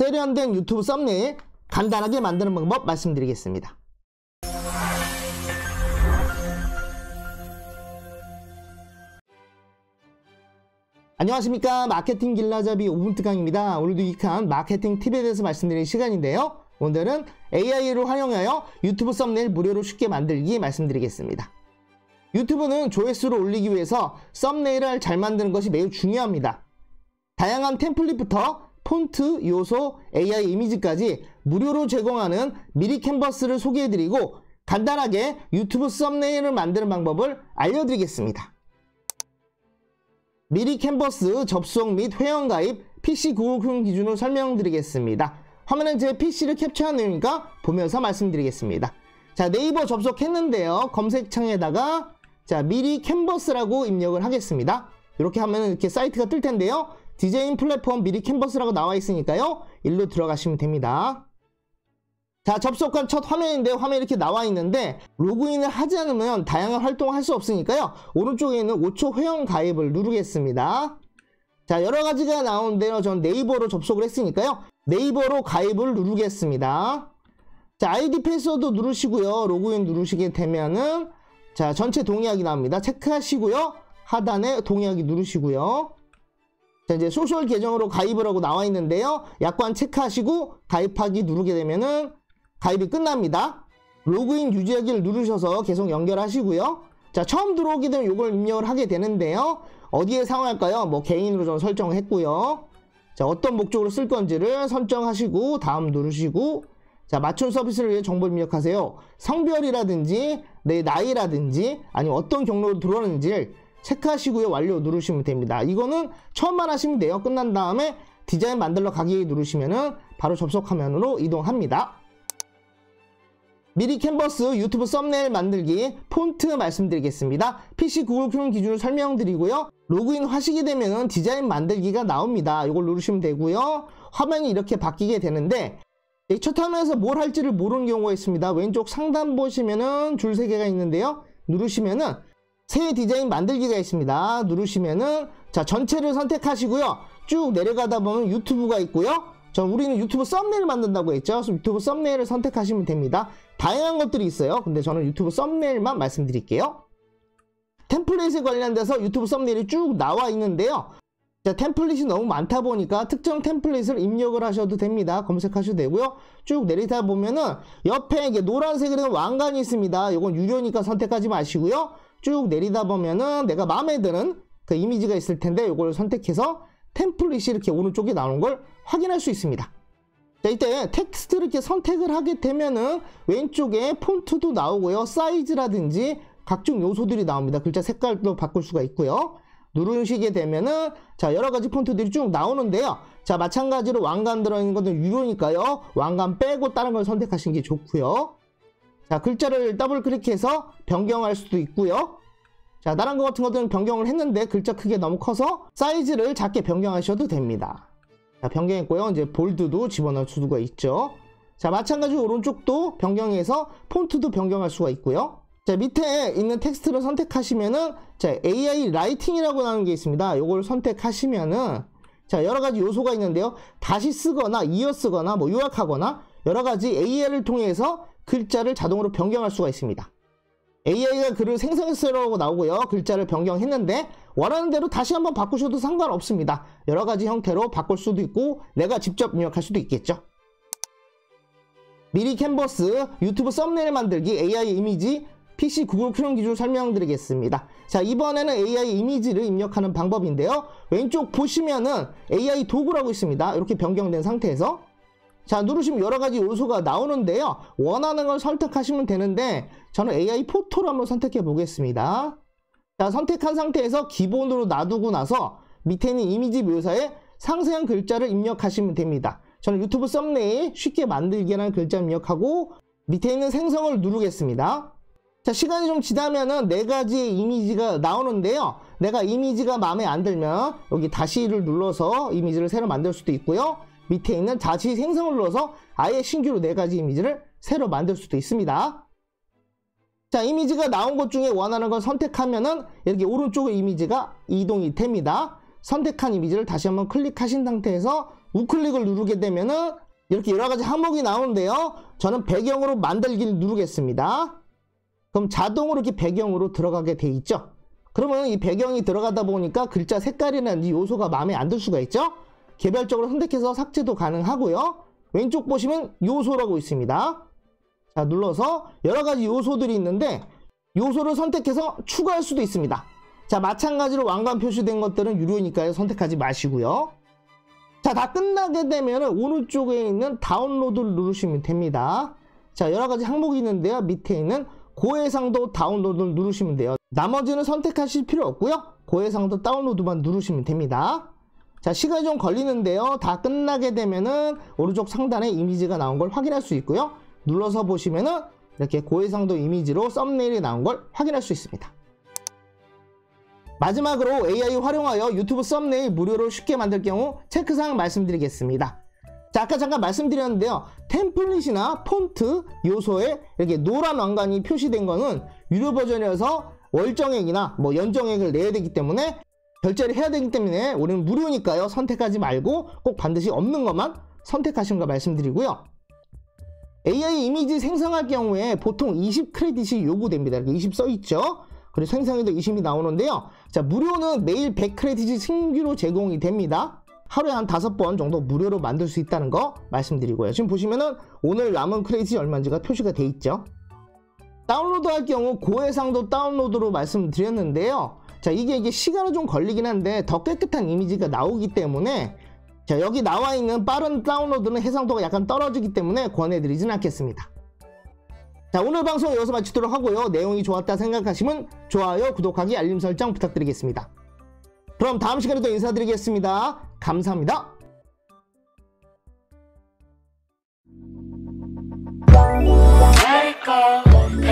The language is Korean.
세련된 유튜브 썸네일 간단하게 만드는 방법 말씀드리겠습니다. 안녕하십니까 마케팅 길라잡이 5분 특강입니다. 오늘도 유익한 마케팅 팁에 대해서 말씀드릴 시간인데요. 오늘은 AI를 활용하여 유튜브 썸네일 무료로 쉽게 만들기 말씀드리겠습니다. 유튜브는 조회수를 올리기 위해서 썸네일을 잘 만드는 것이 매우 중요합니다. 다양한 템플릿부터 폰트, 요소, AI 이미지까지 무료로 제공하는 미리 캔버스를 소개해드리고 간단하게 유튜브 썸네일을 만드는 방법을 알려드리겠습니다. 미리 캔버스 접속 및 회원가입 PC 크롬 기준으로 설명드리겠습니다. 화면은 제 PC를 캡처한 내용이니까 보면서 말씀드리겠습니다. 자 네이버 접속했는데요. 검색창에다가 자 미리 캔버스라고 입력을 하겠습니다. 이렇게 하면 이렇게 사이트가 뜰 텐데요. 디자인 플랫폼 미리 캔버스라고 나와 있으니까요. 일로 들어가시면 됩니다. 자 접속한 첫 화면인데 화면이 이렇게 나와 있는데 로그인을 하지 않으면 다양한 활동을 할 수 없으니까요. 오른쪽에 있는 5초 회원 가입을 누르겠습니다. 자 여러가지가 나오는데요 전 네이버로 접속을 했으니까요. 네이버로 가입을 누르겠습니다. 자 아이디 패스워드 누르시고요. 로그인 누르시게 되면은 자 전체 동의하기 나옵니다. 체크하시고요. 하단에 동의하기 누르시고요 자 이제 소셜 계정으로 가입을 하고 나와 있는데요 약관 체크하시고 가입하기 누르게 되면은 가입이 끝납니다. 로그인 유지하기를 누르셔서 계속 연결하시고요. 자, 처음 들어오게 되면 이걸 입력을 하게 되는데요. 어디에 사용할까요? 뭐 개인으로 좀 설정을 했고요. 자, 어떤 목적으로 쓸 건지를 설정하시고 다음 누르시고 자, 맞춤 서비스를 위해 정보 입력하세요. 성별이라든지 내 나이라든지 아니면 어떤 경로로 들어오는지를 체크하시고요. 완료 누르시면 됩니다. 이거는 처음만 하시면 돼요. 끝난 다음에 디자인 만들러 가기 누르시면은 바로 접속 화면으로 이동합니다. 미리 캔버스 유튜브 썸네일 만들기 폰트 말씀드리겠습니다. PC 구글 크롬 기준을 설명드리고요. 로그인 하시게 되면 디자인 만들기가 나옵니다. 이걸 누르시면 되고요. 화면이 이렇게 바뀌게 되는데 첫 화면에서 뭘 할지를 모르는 경우가 있습니다. 왼쪽 상단 보시면은 줄 3개가 있는데요. 누르시면은 새 디자인 만들기가 있습니다. 누르시면은 자 전체를 선택하시고요. 쭉 내려가다 보면 유튜브가 있고요. 저 우리는 유튜브 썸네일 만든다고 했죠. 유튜브 썸네일을 선택하시면 됩니다. 다양한 것들이 있어요. 근데 저는 유튜브 썸네일만 말씀드릴게요. 템플릿에 관련돼서 유튜브 썸네일이 쭉 나와 있는데요. 자, 템플릿이 너무 많다 보니까 특정 템플릿을 입력을 하셔도 됩니다. 검색하셔도 되고요. 쭉 내리다 보면은 옆에 이게 노란색으로 왕관이 있습니다. 이건 유료니까 선택하지 마시고요. 쭉 내리다 보면은 내가 마음에 드는 그 이미지가 있을 텐데 이걸 선택해서 템플릿이 이렇게 오른쪽에 나오는 걸 확인할 수 있습니다. 자, 이때 텍스트를 이렇게 선택을 하게 되면은 왼쪽에 폰트도 나오고요. 사이즈라든지 각종 요소들이 나옵니다. 글자 색깔도 바꿀 수가 있고요. 누르시게 되면은 자 여러 가지 폰트들이 쭉 나오는데요. 자 마찬가지로 왕관 들어있는 것은 유료니까요. 왕관 빼고 다른 걸 선택하시는 게 좋고요. 자 글자를 더블 클릭해서 변경할 수도 있고요. 자 다른 것 같은 것들은 변경을 했는데 글자 크게 너무 커서 사이즈를 작게 변경하셔도 됩니다. 자, 변경했고요. 이제 볼드도 집어넣을 수가 있죠. 자, 마찬가지로 오른쪽도 변경해서 폰트도 변경할 수가 있고요. 자, 밑에 있는 텍스트를 선택하시면은 자, AI 라이팅이라고 나오는 게 있습니다. 이걸 선택하시면은 자, 여러 가지 요소가 있는데요. 다시 쓰거나 이어 쓰거나 뭐 요약하거나 여러 가지 AI를 통해서 글자를 자동으로 변경할 수가 있습니다. AI가 글을 생성했어라고 나오고요. 글자를 변경했는데 원하는 대로 다시 한번 바꾸셔도 상관없습니다. 여러 가지 형태로 바꿀 수도 있고 내가 직접 입력할 수도 있겠죠. 미리 캔버스 유튜브 썸네일 만들기 AI 이미지 PC 구글 크롬 기준 설명드리겠습니다. 자 이번에는 AI 이미지를 입력하는 방법인데요. 왼쪽 보시면은 AI 도구라고 있습니다. 이렇게 변경된 상태에서 자 누르시면 여러가지 요소가 나오는데요. 원하는 걸 선택하시면 되는데 저는 AI 포토로 한번 선택해 보겠습니다. 자 선택한 상태에서 기본으로 놔두고 나서 밑에 있는 이미지 묘사에 상세한 글자를 입력하시면 됩니다. 저는 유튜브 썸네일 쉽게 만들기라는 글자 입력하고 밑에 있는 생성을 누르겠습니다. 자 시간이 좀 지나면은 네 가지의 이미지가 나오는데요. 내가 이미지가 마음에 안 들면 여기 다시를 눌러서 이미지를 새로 만들 수도 있고요 밑에 있는 자치 생성을 눌러서 아예 신규로 네 가지 이미지를 새로 만들 수도 있습니다. 자, 이미지가 나온 것 중에 원하는 걸 선택하면은 이렇게 오른쪽에 이미지가 이동이 됩니다. 선택한 이미지를 다시 한번 클릭하신 상태에서 우클릭을 누르게 되면은 이렇게 여러 가지 항목이 나오는데요. 저는 배경으로 만들기를 누르겠습니다. 그럼 자동으로 이렇게 배경으로 들어가게 돼 있죠. 그러면 이 배경이 들어가다 보니까 글자 색깔이라든지 요소가 마음에 안 들 수가 있죠. 개별적으로 선택해서 삭제도 가능하고요. 왼쪽 보시면 요소라고 있습니다. 자, 눌러서 여러 가지 요소들이 있는데 요소를 선택해서 추가할 수도 있습니다. 자, 마찬가지로 왕관 표시된 것들은 유료니까요. 선택하지 마시고요. 자, 다 끝나게 되면 오른쪽에 있는 다운로드를 누르시면 됩니다. 자, 여러 가지 항목이 있는데요. 밑에 있는 고해상도 다운로드를 누르시면 돼요. 나머지는 선택하실 필요 없고요. 고해상도 다운로드만 누르시면 됩니다. 자, 시간이 좀 걸리는데요. 다 끝나게 되면은 오른쪽 상단에 이미지가 나온 걸 확인할 수 있고요. 눌러서 보시면은 이렇게 고해상도 이미지로 썸네일이 나온 걸 확인할 수 있습니다. 마지막으로 AI 활용하여 유튜브 썸네일 무료로 쉽게 만들 경우 체크사항 말씀드리겠습니다. 자, 아까 잠깐 말씀드렸는데요. 템플릿이나 폰트 요소에 이렇게 노란 왕관이 표시된 거는 유료 버전이어서 월정액이나 뭐 연정액을 내야 되기 때문에 결제를 해야 되기 때문에 우리는 무료니까요. 선택하지 말고 꼭 반드시 없는 것만 선택하시는 거 말씀드리고요. AI 이미지 생성할 경우에 보통 20 크레딧이 요구됩니다. 이렇게 20 써있죠. 그리고 생성에도 20이 나오는데요. 자, 무료는 매일 100 크레딧이 신규로 제공이 됩니다. 하루에 한 다섯 번 정도 무료로 만들 수 있다는 거 말씀드리고요. 지금 보시면은 오늘 남은 크레딧이 얼마인지가 표시가 돼 있죠. 다운로드 할 경우 고해상도 다운로드로 말씀드렸는데요. 자 이게 이게 시간은 좀 걸리긴 한데 더 깨끗한 이미지가 나오기 때문에 자 여기 나와 있는 빠른 다운로드는 해상도가 약간 떨어지기 때문에 권해드리진 않겠습니다. 자 오늘 방송 여기서 마치도록 하고요. 내용이 좋았다 생각하시면 좋아요, 구독하기, 알림 설정 부탁드리겠습니다. 그럼 다음 시간에 또 인사드리겠습니다. 감사합니다. Let it go.